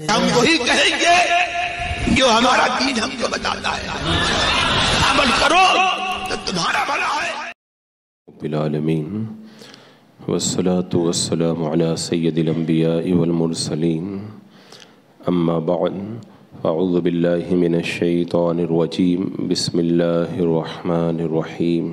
हम वही कहेंगे जो हमारा दीन हमको बताता है। अमल करो तो तुम्हारा भला है। बिलालमीन वसलात वसलाम अला सय्यदिल-अंबिया वल-मुरसलीन अम्मा बअद अऊज़ु बिल्लाहि मिनश शैतानिर रजीम। बिस्मिल्लाहिर रहमानिर रहीम।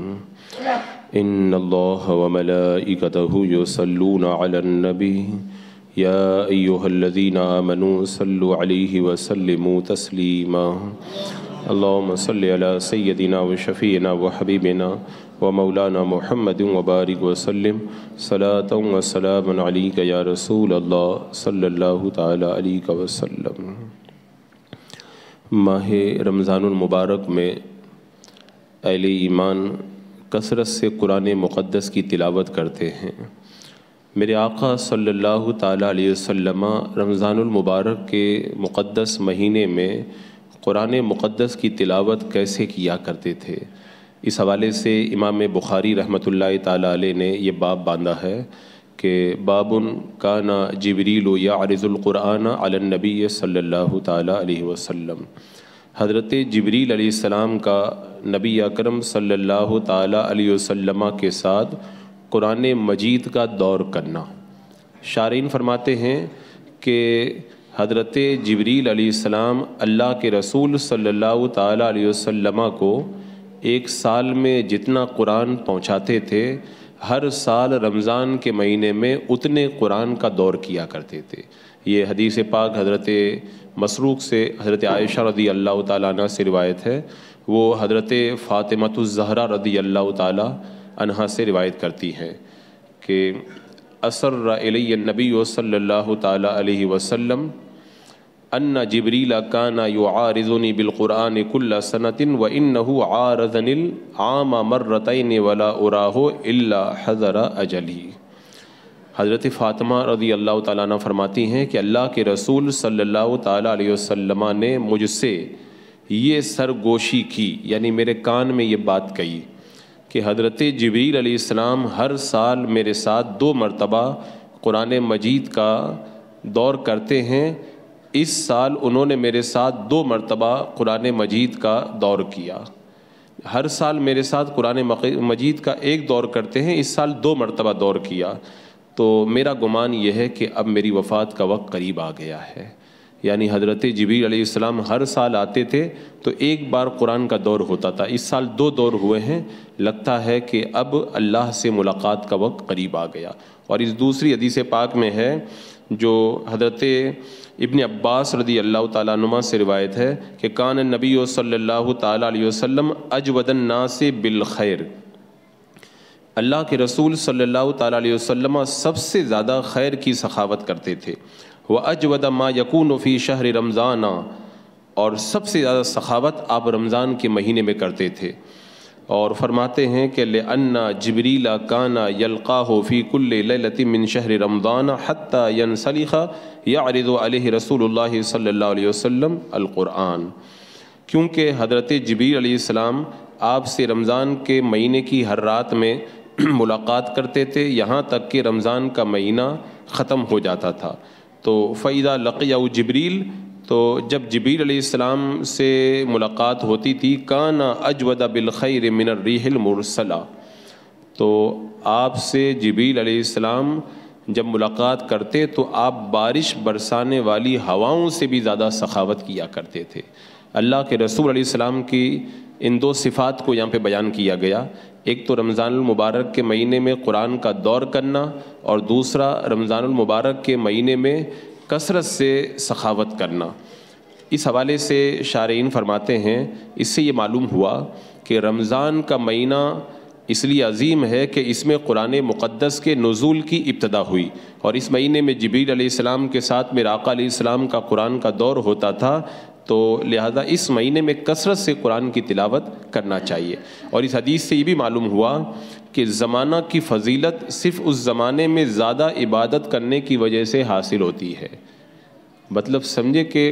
इन्नल्लाह व मलाइकतहु युसल्लूना अलन नबी। या अय्युहल्लज़ीना आमनू सल्लु अलैहि व सल्लिमू तस्लीमा अल्लाहुम्म सल्लि अला सय्यदिना व शफ़ीना व हबीबिना व मौलाना मुहम्मद वबारिक वसल्लम सलातम व सलाम अलैका या रसूल अल्लाह सल्लल्लाहु ताला अलैहि माह रमज़ानुल मुबारक में अहले ईमान कसरत से कुरान मुक़द्दस की तिलावत करते हैं मेरे आका सल्लल्लाहु अलैहि वसल्लम रमज़ानुल मुबारक के मुक़द्दस महीने में कुरान मुक़द्दस की तिलावत कैसे किया करते थे? इस हवाले से इमाम बुखारी रहमतुल्लाह ताला ने यह बाब बांधा है कि बाबुन काना जबरील या अरज़ुल्क़ुरान अलनबी अलैहि वसल्लम। हज़रत जबरील का नबी अकरम सल्लल्लाहु अलैहि वसल्लम के साथ कुरान मजीद का दौर करना। शारीन फरमाते हैं कि हज़रत जबरील अलैहिस्सलाम अल्लाह के रसूल सल्लल्लाहु अलैहि वसल्लम को एक साल में जितना कुरान पहुँचाते थे, हर साल रमज़ान के महीने में उतने कुरान का दौर किया करते थे। ये हदीस पाक हज़रत मसरूक से हज़रत आयशा रदी अल्लाह ताला से रिवायत है। वो हज़रत फ़ातिमतुज़हरा रदी अल्लाह ताला अनहा से रिवायत करती हैं कि असर नबी सल्लल्लाहु ताला वसल्लम, अन्ना जबरीला काना यु आरिजुनी बिलकुरान कुल्ला सनतिन व इन्नहु आरजनिल आमा मर्रतैन वला उराहो इल्ला हज़रा अजली। हज़रत फ़ातिमा रदी अल्लाह ताला फरमाती हैं कि अल्लाह के रसूल सल्लल्लाहु अलैहि वसल्लम ने मुझसे ये सरगोशी की, यानी मेरे कान में ये बात कही। कि हज़रत जबरील हर साल मेरे साथ दो मरतबा कुरान मजीद का दौर करते हैं। इस साल उन्होंने मेरे साथ दो मरतबा कुरान मजीद का दौर किया। हर साल मेरे साथ कुरान मजीद का एक दौर करते हैं। इस साल दो मरतबा दौर किया। तो मेरा गुमान यह है कि अब मेरी वफ़ात का वक्त करीब आ गया है। यानी हज़रत जबीर अलैहिस्सलाम हर साल आते थे तो एक बार कुरान का दौर होता था। इस साल दो दौर हुए हैं। लगता है कि अब अल्लाह से मुलाकात का वक्त करीब आ गया। और इस दूसरी हदीस पाक में है, जो हज़रत इब्न अब्बास रदी अल्लाह तुमा से रिवायत है कि कान नबी अलैहि वसल्लम अजवदन नासे बिल खैर। अल्लाह के रसूल सल्लल्लाहु अलैहि सबसे ज़्यादा खैर की सखावत करते थे। वह अजवद मा यकून फ़ी शहर रमज़ाना। और सबसे ज़्यादा सखावत आप रमज़ान के महीने में करते थे। और फरमाते हैं कि ले अन्ना जबरीला काना यलका हो फ़ी कुल्ल मिन शहर रमज़ान हत्ता यन सलीखा या अरद रसूल अलैहि अलक़ुरान क्योंकि हज़रत जबीर अलैहिस्सलाम आपसे रमज़ान के महीने की हर रात में मुलाकात करते थे, यहाँ तक कि रमज़ान का महीना ख़त्म हो जाता था। तो फ़ैदा लक़िया जबरील तो जब जबीर अलैहिस्सलाम से मुलाकात होती थी, काना अजवदा बिलखैर मिनर रिहिल मुरसला। तो आपसे जबीर अलैहिस्सलाम जब मुलाकात करते तो आप बारिश बरसाने वाली हवाओं से भी ज़्यादा सखावत किया करते थे। अल्लाह के रसूल अलैहिस्सलाम की इन दो सिफ़ात को यहाँ पे बयान किया गया एक तो रमज़ान मुबारक के महीने में कुरान का दौर करना और दूसरा रमज़ान मुबारक के महीने में कसरत से सखावत करना। इस हवाले से शारइन फरमाते हैं, इससे ये मालूम हुआ कि रमज़ान का महीना इसलिए अजीम है कि इसमें कुरान मुक़दस के नज़ुल की इब्तदा हुई और इस महीने में जबीर अलैहिस्सलाम के साथ मेरा आका अलैहिस्सलाम का कुरान का दौर होता था तो लिहाजा इस महीने में कसरत से कुरान की तिलावत करना चाहिए। और इस हदीस से ये भी मालूम हुआ कि ज़माना की फजीलत सिर्फ़ उस ज़माने में ज़्यादा इबादत करने की वजह से हासिल होती है। मतलब समझे कि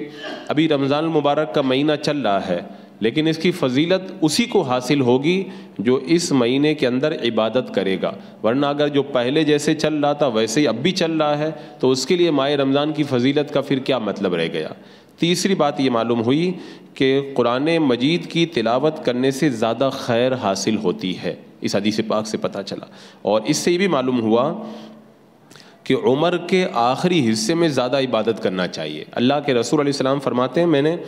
अभी रमज़ान मुबारक का महीना चल रहा है, लेकिन इसकी फजीलत उसी को हासिल होगी जो इस महीने के अंदर इबादत करेगा। वरना अगर जो पहले जैसे चल रहा था, वैसे ही अब भी चल रहा है तो उसके लिए माह रमज़ान की फजीलत का फिर क्या मतलब रह गया? तीसरी बात ये मालूम हुई कि कुरान मजीद की तिलावत करने से ज़्यादा खैर हासिल होती है। इस हदीस पाक से पता चला। और इससे ये भी मालूम हुआ कि उम्र के आखिरी हिस्से में ज़्यादा इबादत करना चाहिए। अल्लाह के रसूल सलाम फरमाते हैं, मैंने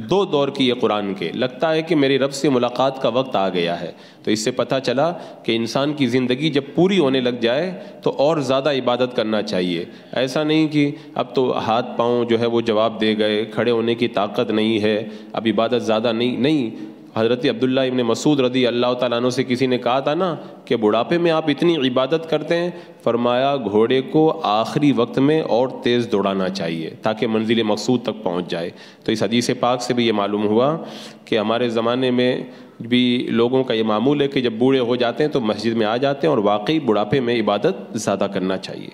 दो दौर की ये कुरान के। लगता है कि मेरे रब से मुलाकात का वक्त आ गया है। तो इससे पता चला कि इंसान की ज़िंदगी जब पूरी होने लग जाए तो और ज़्यादा इबादत करना चाहिए। ऐसा नहीं कि अब तो हाथ पाँव जो है वो जवाब दे गए, खड़े होने की ताकत नहीं है, अब इबादत ज़्यादा नहीं नहीं। हज़रत अब्दुल्ला इबन मसूद रदी अल्लाह तु से किसी ने कहा था ना कि बुढ़ापे में आप इतनी इबादत करते हैं, फरमाया, घोड़े को आखिरी वक्त में और तेज़ दौड़ाना चाहिए ताकि मंजिल मकसूद तक पहुँच जाए। तो इस हदीस पाक से भी ये मालूम हुआ कि हमारे ज़माने में भी लोगों का ये मामूल है कि जब बूढ़े हो जाते हैं तो मस्जिद में आ जाते हैं और वाकई बुढ़ापे में इबादत ज़्यादा करना चाहिए।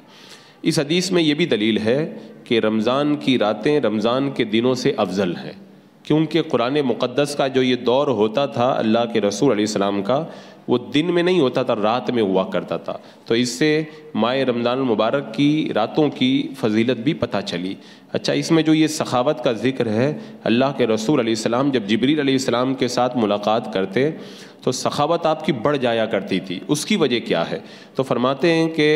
इस हदीस में ये भी दलील है कि रमज़ान की रातें रमज़ान के दिनों से अफजल हैं। क्योंकि कुरान मुक़दस का जो ये दौर होता था अल्लाह के रसूल सलाम का, वो दिन में नहीं होता था, रात में हुआ करता था। तो इससे माए रमज़ान मुबारक की रातों की फजीलत भी पता चली। अच्छा इसमें जो ये सखावत का ज़िक्र है, अल्लाह के रसूल सलाम जब जबरील सलाम के साथ मुलाकात करते तो सखावत आपकी बढ़ जाया करती थी। उसकी वजह क्या है? तो फरमाते हैं कि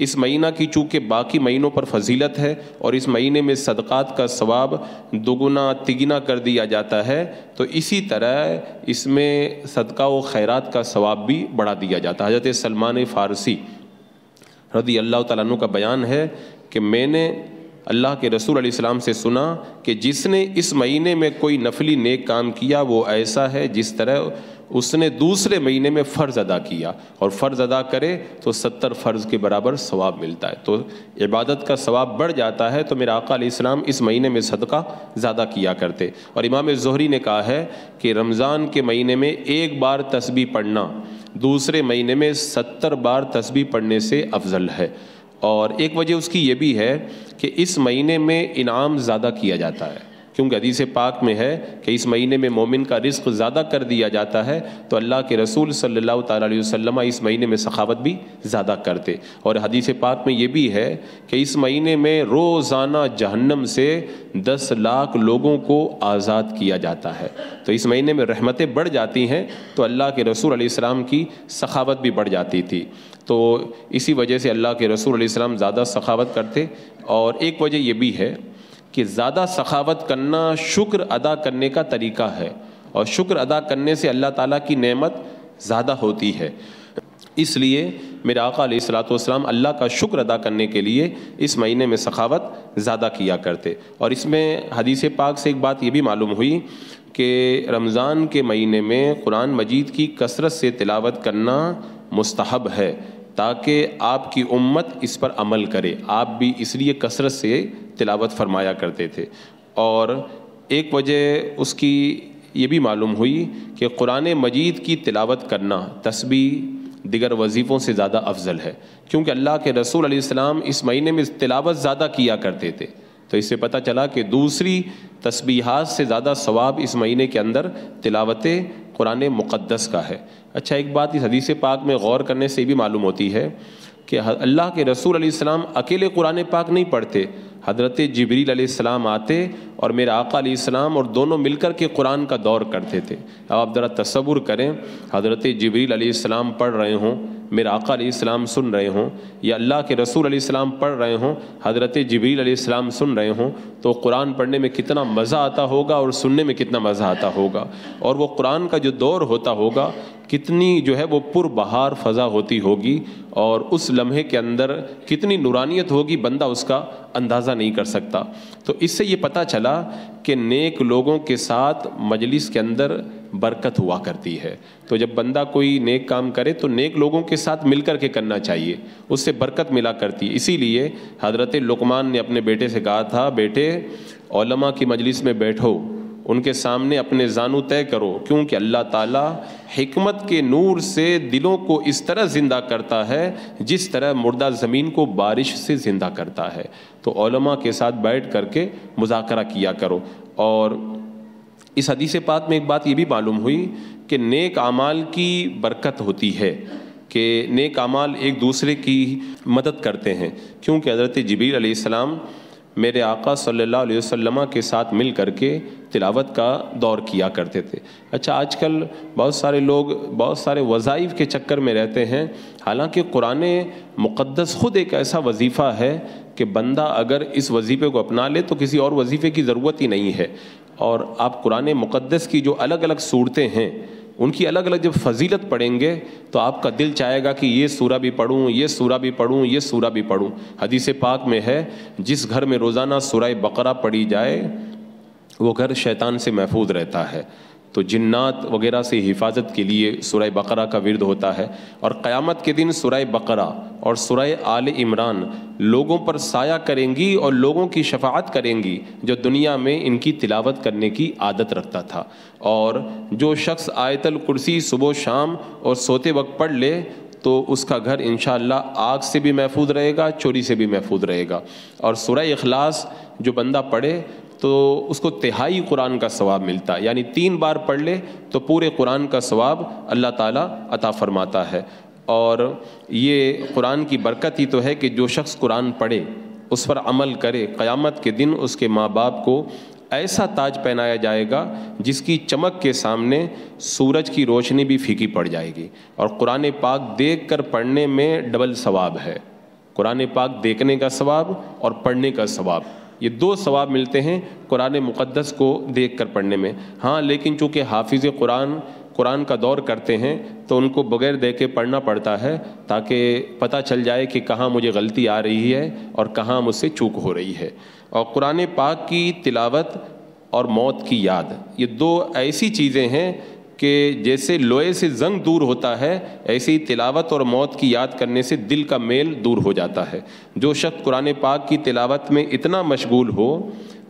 इस महीना की चूँकि बाकी महीनों पर फजीलत है और इस महीने में सदक़ात का सवाब दोगुना तिगना कर दिया जाता है तो इसी तरह इसमें सदका व खैरात का सवाब भी बढ़ा दिया जाता है। हज़रत सलमान फ़ारसी रदी अल्लाह तु का बयान है कि मैंने अल्लाह के रसूल सलाम से सुना कि जिसने इस महीने में कोई नफली नेक काम किया, वो ऐसा है जिस तरह उसने दूसरे महीने में फ़र्ज़ अदा किया और फ़र्ज़ अदा करे तो सत्तर फ़र्ज़ के बराबर सवाब मिलता है। तो इबादत का सवाब बढ़ जाता है तो मेरा आका इस्लाम इस महीने में सदका ज़्यादा किया करते। और इमाम जहरी ने कहा है कि रमज़ान के महीने में एक बार तस्बी पढ़ना दूसरे महीने में सत्तर बार तस्बी पढ़ने से अफजल है। और एक वजह उसकी ये भी है कि इस महीने में इनाम ज़्यादा किया जाता है। क्योंकि हदीस पाक में है कि इस महीने में मोमिन का रिस्क ज़्यादा कर दिया जाता है तो अल्लाह के रसूल सल्लल्लाहु अलैहि वसल्लम इस महीने में सखावत भी ज़्यादा करते। और हदीस पाक में ये भी है कि इस महीने में रोज़ाना जहन्नम से दस लाख लोगों को आज़ाद किया जाता है। तो इस महीने में रहमतें बढ़ जाती हैं तो अल्लाह के रसूल अलैहिस्सलाम की सखावत भी बढ़ जाती थी। तो इसी वजह से अल्लाह के रसूल अलैहिस्सलाम ज़्यादा सखावत करते। और एक वजह यह भी है कि ज़्यादा सखावत करना शुक्र अदा करने का तरीका है। और शुक्र अदा करने से अल्लाह ताला की नेमत ज़्यादा होती है। इसलिए मेरे आका अल्लाह का शुक्र अदा करने के लिए इस महीने में सखावत ज़्यादा किया करते। और इसमें हदीस पाक से एक बात ये भी मालूम हुई कि रमज़ान के महीने में कुरान मजीद की कसरत से तिलावत करना मुस्तहब है, ताकि आपकी उम्मत इस पर अमल करे। आप भी इसलिए कसरत से तिलावत फरमाया करते थे। और एक वजह उसकी ये भी मालूम हुई कि कुरान मजीद की तिलावत करना, तस्बी दिगर वजीफ़ों से ज़्यादा अफजल है। क्योंकि अल्लाह के रसूल सलाम इस महीने में तिलावत ज़्यादा किया करते थे। तो इससे पता चला कि दूसरी तस्बीहात से ज़्यादा सवाब इस महीने के अंदर तिलावत कुरान मुक़दस का है। अच्छा एक बात इस हदीस पाक में गौर करने से भी मालूम होती है कि अल्लाह के रसूल सलाम अकेले कुरान पाक नहीं पढ़ते। हज़रत जबरील सलाम आते और मेरे आका सलाम और दोनों मिलकर के कुरान का दौर करते थे। अब आप ज़रा तस्वुर करें, हज़रत जबरील सलाम पढ़ रहे हों, मेरे आका सलाम सुन रहे हों, या अल्लाह के रसूल सलाम पढ़ रहे हों, हज़रत जबरील सलाम सुन रहे हों तो कुरान पढ़ने में कितना मज़ा आता होगा और सुनने में कितना मज़ा आता होगा। और वो कुरान का जो दौर होता होगा कितनी जो है वो पुरबहार फ़ज़ा होती होगी और उस लम्हे के अंदर कितनी नुरानियत होगी बंदा उसका अंदाज़ा नहीं कर सकता। तो इससे ये पता चला कि नेक लोगों के साथ मजलिस के अंदर बरकत हुआ करती है। तो जब बंदा कोई नेक काम करे तो नेक लोगों के साथ मिलकर के करना चाहिए। उससे बरकत मिला करती। है इसीलिए हज़रत लुकमान ने अपने बेटे से कहा था, बेटे ओलमा की मजलिस में बैठो। उनके सामने अपने जानू तय करो, क्योंकि अल्लाह ताला हिकमत के नूर से दिलों को इस तरह ज़िंदा करता है, जिस तरह मुर्दा ज़मीन को बारिश से ज़िंदा करता है। तो ओलमा के साथ बैठ करके मुजाकरा किया करो। और इस हदीस पाक में एक बात ये भी मालूम हुई कि नेक आमाल की बरकत होती है कि नेक आमाल एक दूसरे की मदद करते हैं। क्योंकि हज़रत जबीर सलाम मेरे आका सल्लल्लाहु अलैहि वसल्लम के साथ मिल करके तिलावत का दौर किया करते थे। अच्छा आजकल बहुत सारे लोग, बहुत सारे वज़ाइफ के चक्कर में रहते हैं। हालाँकि कुरान मुक़द्दस ख़ुद एक ऐसा वजीफ़ा है कि बंदा अगर इस वजीफ़े को अपना ले तो किसी और वजीफ़े की ज़रूरत ही नहीं है। और आप कुरान मुक़द्दस की जो अलग अलग सूरतें हैं उनकी अलग अलग जब फजीलत पढ़ेंगे तो आपका दिल चाहेगा कि ये सूरा भी पढ़ूँ, ये सूरा भी पढ़ूँ, ये सूरा भी पढ़ूँ। हदीस पाक में है, जिस घर में रोज़ाना सूरा बकरा पढ़ी जाए, वो घर शैतान से महफूज रहता है। तो जिन्नात वगैरह से हिफाजत के लिए सुरह बकरा का विरद होता है। और क़यामत के दिन सुरह बकरा और सुरह आल इमरान लोगों पर साया करेंगी और लोगों की शफात करेंगी, जो दुनिया में इनकी तिलावत करने की आदत रखता था। और जो शख्स आयतल कुर्सी सुबह शाम और सोते वक्त पढ़ ले तो उसका घर इन आग से भी महफूज रहेगा, चोरी से भी महफूज रहेगा। और सुरह अखलास जो बंदा पढ़े तो उसको तिहाई कुरान का सवाब मिलता है। यानी तीन बार पढ़ ले तो पूरे कुरान का सवाब अल्लाह ताला अता फरमाता है। और ये कुरान की बरकत ही तो है कि जो शख्स कुरान पढ़े, उस पर अमल करे, क़यामत के दिन उसके माँ बाप को ऐसा ताज पहनाया जाएगा, जिसकी चमक के सामने सूरज की रोशनी भी फीकी पड़ जाएगी। और कुरान पाक देख कर पढ़ने में डबल सवाब है। कुरान पाक देखने का सवाब और पढ़ने का सवाब। ये दो सवाब मिलते हैं कुरान मुक़दस को देख कर पढ़ने में। हाँ लेकिन चूँकि हाफिज़ कुरान कुरान का दौर करते हैं तो उनको बगैर देख पढ़ना पड़ता है, ताकि पता चल जाए कि कहाँ मुझे गलती आ रही है और कहाँ मुझसे चूक हो रही है। और कुरान पाक की तिलावत और मौत की याद, ये दो ऐसी चीज़ें हैं कि जैसे लोहे से जंग दूर होता है, ऐसे ही तिलावत और मौत की याद करने से दिल का मेल दूर हो जाता है। जो शख्स कुरान पाक की तिलावत में इतना मशगूल हो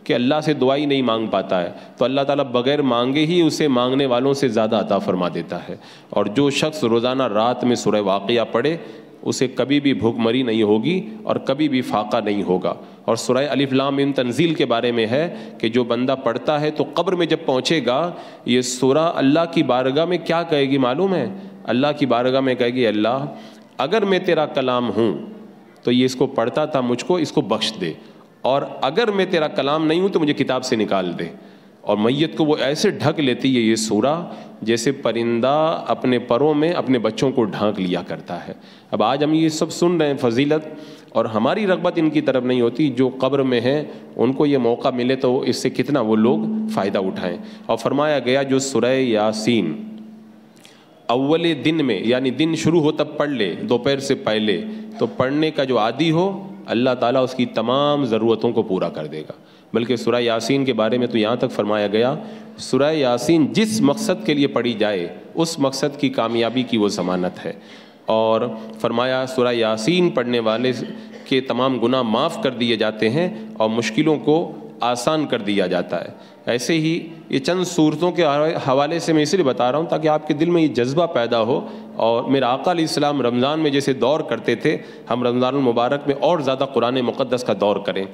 कि अल्लाह से दुआई नहीं मांग पाता है तो अल्लाह ताला बगैर मांगे ही उसे मांगने वालों से ज़्यादा अता फरमा देता है। और जो शख्स रोज़ाना रात में सुरह वाक़ पढ़े उसे कभी भी भूखमरी नहीं होगी और कभी भी फाका नहीं होगा। और सुरह अलिफ्लाम इन तंजील के बारे में है कि जो बंदा पढ़ता है तो कब्र में जब पहुँचेगा, ये सुरह अल्लाह की बारगाह में क्या कहेगी मालूम है? अल्लाह की बारगाह में कहेगी, अल्लाह, अगर मैं तेरा कलाम हूँ तो ये इसको पढ़ता था मुझको, इसको बख्श दे। और अगर मैं तेरा कलाम नहीं हूँ तो मुझे किताब से निकाल दे। और मैयत को वो ऐसे ढक लेती है ये सूरा, जैसे परिंदा अपने परों में अपने बच्चों को ढांक लिया करता है। अब आज हम ये सब सुन रहे हैं फजीलत, और हमारी रगबत इनकी तरफ़ नहीं होती, जो कब्र में है, उनको ये मौका मिले तो इससे कितना वो लोग फ़ायदा उठाएँ। और फरमाया गया जो सुरह यासीन, अव्वल दिन में, यानी दिन शुरू हो तब पढ़ ले, दोपहर से पहले तो पढ़ने का जो आदि हो, अल्लाह ताला उसकी तमाम ज़रूरतों को पूरा कर देगा। बल्कि सुरह यासीन के बारे में तो यहाँ तक फरमाया गया, सुरह यासीन जिस मकसद के लिए पढ़ी जाए, उस मकसद की कामयाबी की वो ज़मानत है। और फरमाया, सुरह यासीन पढ़ने वाले के तमाम गुना माफ़ कर दिए जाते हैं और मुश्किलों को आसान कर दिया जाता है। ऐसे ही ये चंद सूरतों के हवाले से मैं इसलिए बता रहा हूँ ताकि आपके दिल में ये जज्बा पैदा हो और मेरा आका इस्लाम रमज़ान में जैसे दौर करते थे, हम रमज़ान मुबारक में और ज़्यादा कुरान मुक़दस का दौर करें।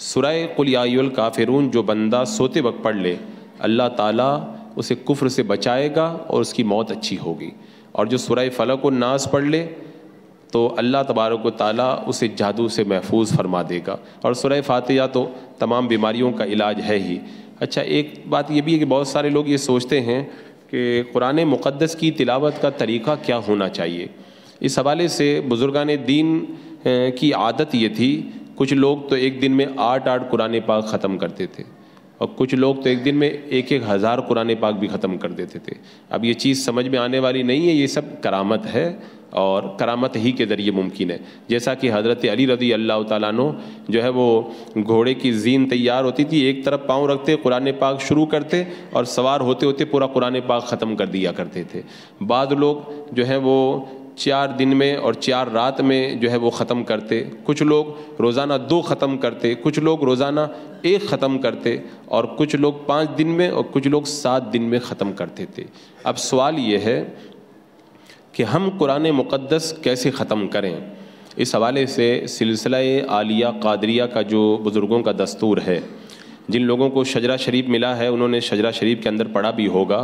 सुरह कुलियाल काफिरून, जो बंदा सोते वक्त पढ़ ले, अल्लाह ताला उसे कुफ्र से बचाएगा और उसकी मौत अच्छी होगी। और जो सुरह फ़लक नाज पढ़ ले तो अल्लाह तबारक ताला उसे जादू से महफूज फरमा देगा। और सुरह फातिहा तो तमाम बीमारियों का इलाज है ही। अच्छा एक बात ये भी है कि बहुत सारे लोग ये सोचते हैं कि कुरान मुक़दस की तिलावत का तरीक़ा क्या होना चाहिए। इस हवाले से बुज़ुर्गान दीन की आदत ये थी कुछ लोग तो एक दिन में आठ आठ कुरान पाक ख़त्म करते थे और कुछ लोग तो एक दिन में एक एक हज़ार कुरान पाक भी ख़त्म कर देते थे। अब ये चीज़ समझ में आने वाली नहीं है, ये सब करामत है और करामत ही के ज़रिए मुमकिन है। जैसा कि हज़रत अली रदी अल्लाह तु जो है वो घोड़े की जीन तैयार होती थी, एक तरफ़ पाँव रखते, कुरान पाक शुरू करते और सवार होते होते पूरा कुरान पाक ख़त्म कर दिया करते थे। बाद लोग जो है वो चार दिन में और चार रात में जो है वो ख़त्म करते। कुछ लोग रोज़ाना दो ख़त्म करते, कुछ लोग रोज़ाना एक ख़त्म करते और कुछ लोग पाँच दिन में और कुछ लोग सात दिन में ख़त्म करते थे। अब सवाल ये है कि हम कुरान मुक़दस कैसे ख़त्म करें? इस हवाले से सिलसिला आलिया कादरिया का जो बुज़ुर्गों का दस्तूर है, जिन लोगों को शजरा शरीफ मिला है, उन्होंने शजरा शरीफ के अंदर पढ़ा भी होगा।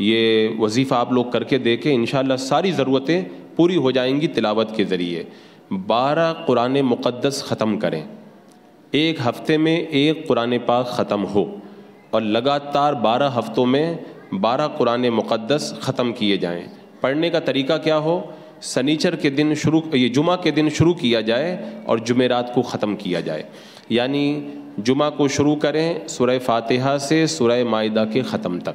ये वजीफ़ा आप लोग करके देखें इन सारी ज़रूरतें पूरी हो जाएँगी तिलावत के ज़रिए। बारह कुरान मुक़दस ख़त्म करें। एक हफ़्ते में एक कुरान पाक ख़त्म हो और लगातार बारह हफ्तों में बारह कुरान मुक़दस ख़त्म किए जाएँ। पढ़ने का तरीका क्या हो? सनीचर के दिन शुरू, ये जुमा के दिन शुरू किया जाए और जुमेरात को ख़त्म किया जाए। यानी जुमा को शुरू करें सुरह फातिहा से सुरह मायदा के ख़त्म तक।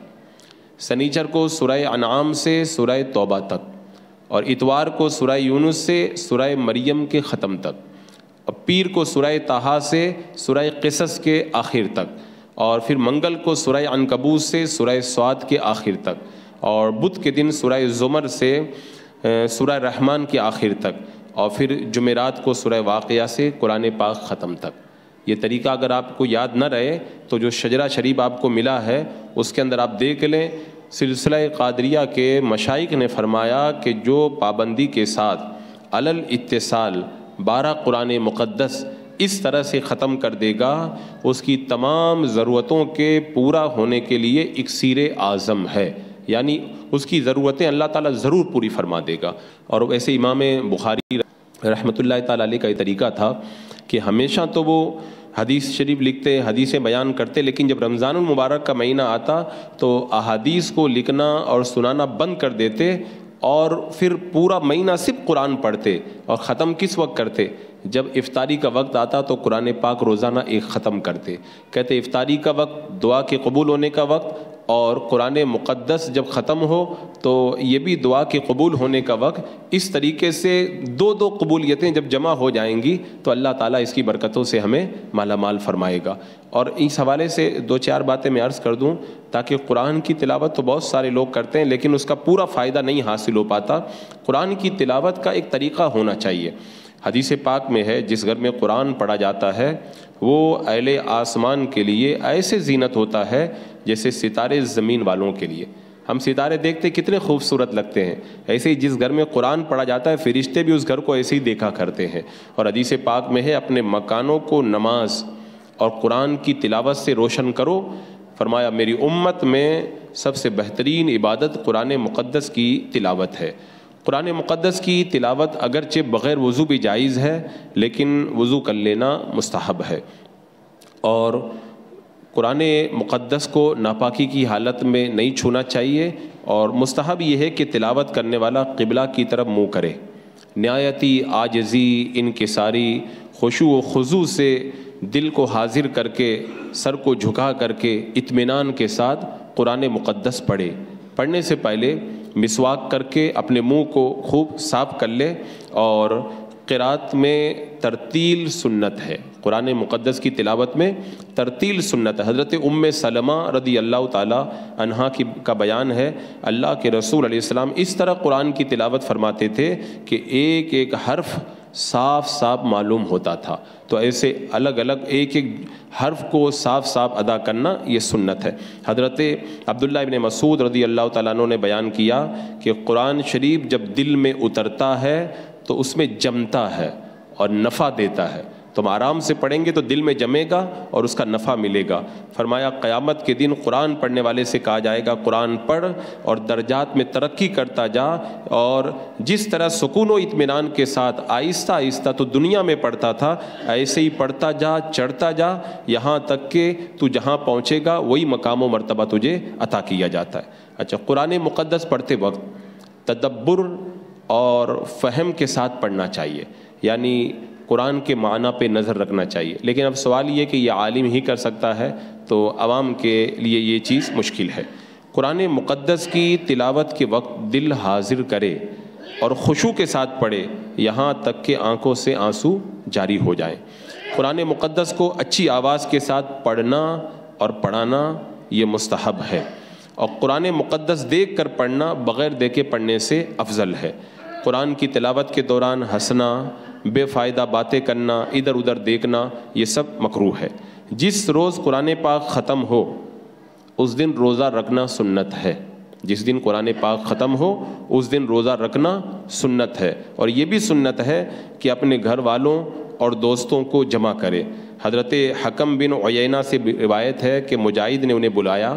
सनीचर को सुरह अनाम से सुरह तौबा तक। और इतवार को सुरह यूनुस से सुरह मरियम के ख़त्म तक, और पीर को सुरह तहा से सुरह कसस के आखिर तक, और फिर मंगल को सुरह अनकबूस से सुरह स्वाद के आखिर तक, और बुध के दिन सुरह ज़ुमर से सुरह रहमान के आखिर तक, और फिर जुमेरात को सुरह वाक़ से, कुरान पाक ख़त्म तक। ये तरीका अगर आपको याद न रहे तो जो शजरा शरीफ आपको मिला है, उसके अंदर आप देख लें सिलसिला कादरिया के मशाइक ने फरमाया कि जो पाबंदी के साथ अलल इत्तेसाल बारह कुरान मुक़दस इस तरह से ख़त्म कर देगा, उसकी तमाम ज़रूरतों के पूरा होने के लिए इकसीर आज़म है। यानी उसकी ज़रूरतें अल्लाह ताला ज़रूर पूरी फरमा देगा। और वैसे इमाम बुखारी रहमतुल्लाह ताली का तरीका था कि हमेशा तो वो हदीस शरीफ लिखते, हदीसें बयान करते, लेकिन जब रमज़ान मुबारक का महीना आता तो अहादीस को लिखना और सुनाना बंद कर देते और फिर पूरा महीना सिर्फ़ कुरान पढ़ते और ख़त्म किस वक्त करते? जब इफ्तारी का वक्त आता तो कुरान पाक रोज़ाना एक ख़त्म करते। कहते, इफ्तारी का वक्त, दुआ के कबूल होने का वक्त और कुरान मुक़दस जब ख़त्म हो तो ये भी दुआ के कबूल होने का वक्त। इस तरीके से दो दो कबूलियतें जब जमा हो जाएँगी तो अल्लाह ताला इसकी बरकतों से हमें माला माल फरमाएगा। और इस हवाले से दो चार बातें मैं अर्ज़ कर दूँ, ताकि कुरान की तिलावत तो बहुत सारे लोग करते हैं, लेकिन उसका पूरा फ़ायदा नहीं हासिल हो पाता। कुरान की तिलावत का एक तरीक़ा होना चाहिए। हदीस पाक में है, जिस घर में कुरान पढ़ा जाता है वो अहले आसमान के लिए ऐसे जीनत होता है जैसे सितारे ज़मीन वालों के लिए। हम सितारे देखते कितने खूबसूरत लगते हैं। ऐसे ही जिस घर में कुरान पढ़ा जाता है, फरिश्ते भी उस घर को ऐसे ही देखा करते हैं। और हदीस पाक में है, अपने मकानों को नमाज़ और कुरान की तिलावत से रोशन करो। फरमाया, मेरी उम्मत में सबसे बेहतरीन इबादत कुरान मुक़दस की तिलावत है। कुरान मुक़दस की तिलावत अगरचे बग़ैर वज़ू भी जायज़ है, लेकिन वज़ू कर लेना मुस्तहब है। और कुरान मुक़दस को नापाकी की हालत में नहीं छूना चाहिए, और मुस्तहब यह है कि तिलावत करने वाला किबला की तरफ़ मुँह करे। न्यायती आजजी इनकसारी खुशु व खुजू से दिल को हाजिर करके, सर को झुका करके इत्मीनान के साथ कुरान मुक़दस पढ़े। पढ़ने से पहले मिसवाक करके अपने मुँह को खूब साफ़ कर ले और क़रात में तरतील सुन्नत है। कुरान मुक़दस की तिलावत में तरतील सुन्नत है। हज़रत उम सलमा रदी अल्लाह तहा की का बयान है, अल्लाह के रसूल अलैहिस्सलाम इस तरह कुरान की तिलावत फरमाते थे कि एक एक हर्फ साफ़ साफ़ मालूम होता था। तो ऐसे अलग अलग एक एक हर्फ को साफ़ साफ़ अदा करना ये सुन्नत है। हज़रत अब्दुल्ला इबन मसूद रदी अल्लाह तु ने बयान किया कि कुरान शरीफ जब दिल में उतरता है तो उसमें जमता है और नफ़ा देता है। तुम आराम से पढ़ेंगे तो दिल में जमेगा और उसका नफ़ा मिलेगा। फरमाया, क़यामत के दिन कुरान पढ़ने वाले से कहा जाएगा, कुरान पढ़ और दर्जात में तरक्की करता जा और जिस तरह सुकून व इतमान के साथ आहिस्ता आहिस्ता तो दुनिया में पढ़ता था, ऐसे ही पढ़ता जा, चढ़ता जा, यहाँ तक के तू जहाँ पहुँचेगा, वही मकाम व मरतबा तुझे अता किया जाता है। अच्छा कुरान मुक़दस पढ़ते वक्त तदब्बर और फ़हम के साथ पढ़ना चाहिए। यानी कुरान के माना पे नज़र रखना चाहिए। लेकिन अब सवाल ये कि यह आलिम ही कर सकता है तो आवाम के लिए ये चीज़ मुश्किल है। कुरान मुक़दस की तिलावत के वक्त दिल हाजिर करे और खुशू के साथ पढ़े, यहाँ तक के आँखों से आँसू जारी हो जाए। कुरान मुक़दस को अच्छी आवाज़ के साथ पढ़ना और पढ़ाना ये मुस्तहब है। और कुरान मुक़दस देख कर पढ़ना बग़ैर देखे पढ़ने से अफजल है। कुरान की तिलावत के दौरान हंसना बेफ़ायदा बातें करना इधर उधर देखना, ये सब मकरू है। जिस रोज़ कुरान पाक ख़त्म हो, उस दिन रोज़ा रखना सुन्नत है। जिस दिन कुरान पाक ख़त्म हो, उस दिन रोज़ा रखना सुन्नत है। और ये भी सुन्नत है कि अपने घर वालों और दोस्तों को जमा करें। हज़रत हकम बिन ओयना से रिवायत है कि मुजाहिद ने उन्हें बुलाया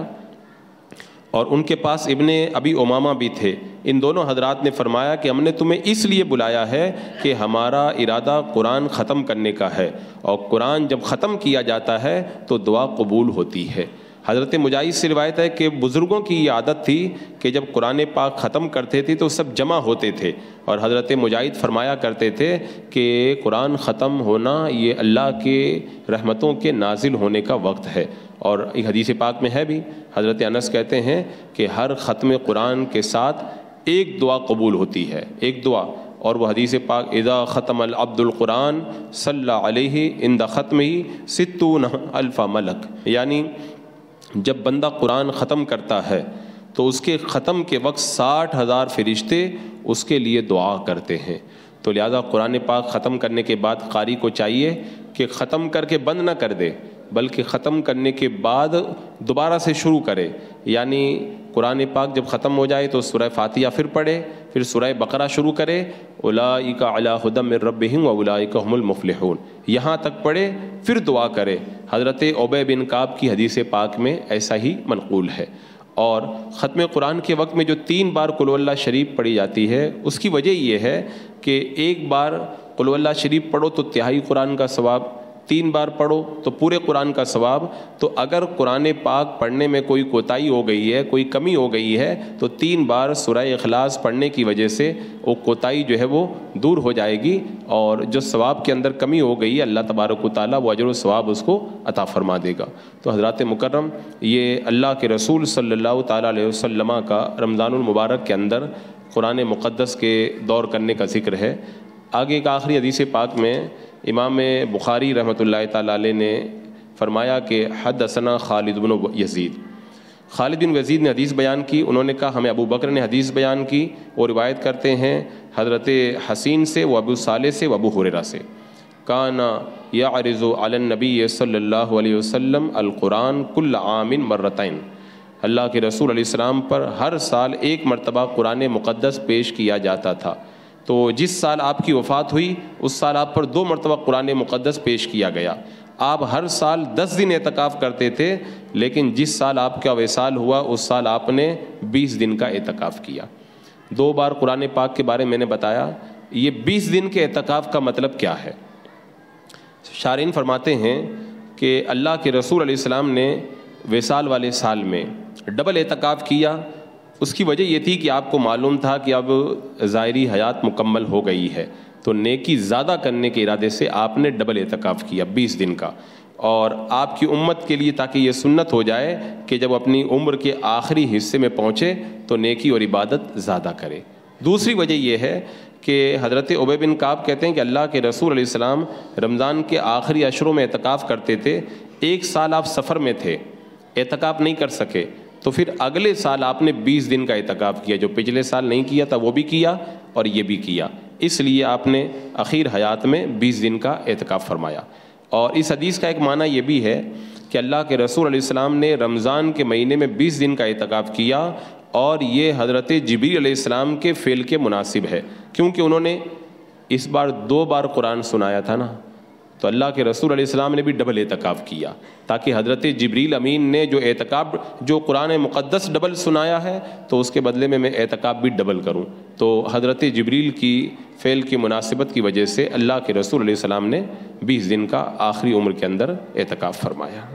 और उनके पास इबन अभी उमामा भी थे। इन दोनों हजरात ने फरमाया कि हमने तुम्हें इसलिए बुलाया है कि हमारा इरादा कुरान ख़त्म करने का है और कुरान जब ख़त्म किया जाता है तो दुआ कबूल होती है। हज़रत मुजाहिद से रिवायत है कि बुज़ुर्गों की ये आदत थी कि जब कुरान पाक ख़त्म करते थे तो सब जमा होते थे और हज़रत मुजाहिद फरमाया करते थे कि कुरान ख़त्म होना ये अल्लाह के रहमतों के नाजिल होने का वक्त है। और एक हदीस पाक में है भी, हज़रत अनस कहते हैं कि हर ख़त्म कुरान के साथ एक दुआ कबूल होती है, एक दुआ। और वह हदीस पाक, इज़ा ख़त्म अब्दुल कुरान सल्ला अलैहि इंद ख़त्म ही सितून अल्फ़ा मलक। यानी जब बंदा कुरान ख़त्म करता है तो उसके ख़त्म के वक्त साठ हज़ार फरिश्ते उसके लिए दुआ करते हैं। तो लिहाजा कुरान पाक ख़त्म करने के बाद कारी को चाहिए कि ख़त्म करके बंद ना कर दे। बल्कि ख़त्म करने के बाद दोबारा से शुरू करे। यानी कुरान पाक जब ख़त्म हो जाए तो सुरह फ़ातिया फिर पढ़े, फिर सुरह बकरा शुरू करे। उलाइका अला हुदम रबिम उलाइका हमलमफलहून यहाँ तक पढ़े, फिर दुआ करे। हज़रत ओबे बिन काब की हदीस पाक में ऐसा ही मनकूल है। और ख़त्म कुरान के वक्त में जो तीन बार कुल्ला शरीफ पढ़ी जाती है, उसकी वजह यह है कि एक बार कुल्ला शरीफ पढ़ो तो तिहाई कुरान का सवाब तीन बार पढ़ो तो पूरे कुरान का सवाब। तो अगर कुरान पाक पढ़ने में कोई कोताही हो गई है, कोई कमी हो गई है तो तीन बार सुरह अखलास पढ़ने की वजह से वो कोताही जो है वो दूर हो जाएगी और जो सवाब के अंदर कमी हो गई है, अल्लाह तबारक ताली वो अजर सवाब उसको अता फरमा देगा। तो हज़रत मुकर्रम, ये अल्लाह के रसूल सल्लल्लाहु अलैहि का रमज़ानमबारक के अंदर कुरान मुक़दस के दौर करने का ज़िक्र है। आगे एक आखिरी हदीस पाक में इमाम बुखारी रहमत ताली ने फरमाया कि हद असना Khalid bin Yazid. Khalid bin Wajid ने हदीस बयान की, उन्होंने कहा, हमें अबू बकर ने हदीस बयान की, वो रिवायत करते हैं हज़रत हसीन से, व अबू साले से, व अबू हुररा से। काना या अरज़ो अलनबी सल्ला वसम अलकुरान कुल आमिन मर्रतन। अल्लाह के रसूल अलैहिस्सलाम पर हर साल एक मरतबा कुरान मुक़दस पेश किया जाता था। तो जिस साल आपकी वफ़ात हुई, उस साल आप पर दो मरतबा कुरान मुक़दस पेश किया गया। आप हर साल दस दिन एतकाफ़ करते थे, लेकिन जिस साल आपका वसाल हुआ, उस साल आपने बीस दिन का एतकाफ़ किया। दो बार कुरान पाक के बारे में मैंने बताया, ये बीस दिन के एतकाफ़ का मतलब क्या है? शारीन फरमाते हैं कि अल्लाह के रसूल सलाम ने वसाल वाले साल में डबल एतकाफ़ किया उसकी वजह यह थी कि आपको मालूम था कि अब ज़ायरी हयात मुकम्मल हो गई है। तो नेकी ज़्यादा करने के इरादे से आपने डबल एतकाफ़ किया बीस दिन का। और आपकी उम्मत के लिए ताकि ये सुन्नत हो जाए कि जब अपनी उम्र के आखिरी हिस्से में पहुँचे तो नेकी और इबादत ज़्यादा करे। दूसरी वजह यह है कि हज़रत उबे बिन काब कहते हैं कि अल्लाह के रसूल सलाम रमज़ान के आखिरी अशरों में एतकाफ़ करते थे। एक साल आप सफ़र में थे एतकाफ़ नहीं कर सके। तो फिर अगले साल आपने 20 दिन का एतकाफ़ किया। जो पिछले साल नहीं किया था, वो भी किया और ये भी किया। इसलिए आपने अखीर हयात में 20 दिन का एतकाफ़ फरमाया। और इस हदीस का एक माना यह भी है कि अल्लाह के रसूल इस्लाम ने रमज़ान के महीने में 20 दिन का एतकाफ़ किया और ये हज़रत जबी इस्लाम के फ़ेल के मुनासिब है। क्योंकि उन्होंने इस बार दो बार कुरान सुनाया था ना। तो अल्लाह के रसूल अलैहिस्सलाम ने भी डबल एतकाफ़ किया, ताकि हज़रत जबरील अमीन ने जो एतकाब जो कुरान मुक़दस डबल सुनाया है तो उसके बदले में मैं एतकाब भी डबल करूँ। तो हज़रत जबरील की फ़ेल की मुनासिबत की वजह से अल्लाह के रसूल अलैहिस्सलाम ने बीस दिन का आखिरी उम्र के अंदर एतकाफ़ फरमाया।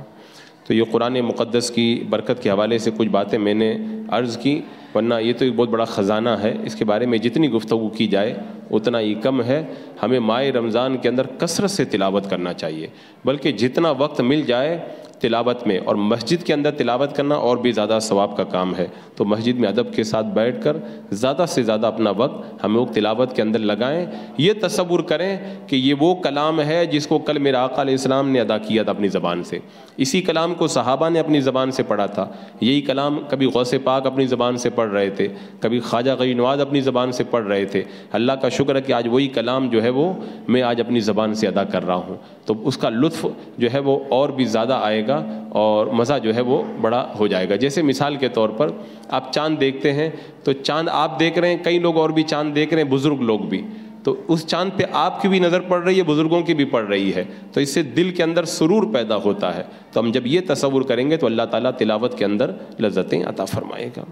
तो ये कुरान मुक़दस की बरकत के हवाले से कुछ बातें मैंने अर्ज़ की, वरना ये तो एक बहुत बड़ा ख़जाना है। इसके बारे में जितनी गुफ्तु की जाए, उतना ही कम है। हमें माए रमज़ान के अंदर कसरत से तिलावत करना चाहिए। बल्कि जितना वक्त मिल जाए तिलावत में और मस्जिद के अंदर तिलावत करना और भी ज़्यादा सवाब का काम है। तो मस्जिद में अदब के साथ बैठ कर ज़्यादा से ज़्यादा अपना वक्त हम लोग तिलावत के अंदर लगाएँ। ये तस्वुर करें कि ये वो कलाम है जिसको कल मेरा आका इस्लाम ने अदा किया था अपनी ज़बान से। इसी कलाम को सहाबा ने अपनी ज़बान से पढ़ा था। यही कलाम कभी गौस पाक अपनी ज़बान से पढ़ रहे थे, कभी ख्वाजा गई नवाज़ अपनी ज़बान से पढ़ रहे थे। अल्लाह का शुक्र है कि आज वही कलाम जो है वो मैं आज अपनी ज़बान से अदा कर रहा हूँ। तो उसका लुत्फ़ जो है वो और भी ज़्यादा आएगा। और मज़ा जो है वो बड़ा हो जाएगा। जैसे मिसाल के तौर पर आप चाँद देखते हैं तो चाँद आप देख रहे हैं, कई लोग और भी चाँद देख रहे हैं, बुज़ुर्ग लोग भी। तो उस चाँद पे आपकी भी नज़र पड़ रही है, बुज़ुर्गों की भी पड़ रही है। तो इससे दिल के अंदर सुरूर पैदा होता है। तो हम जब ये तस्वुर करेंगे तो अल्लाह ताला तिलावत के अंदर लज्जतें अता फरमाएगा।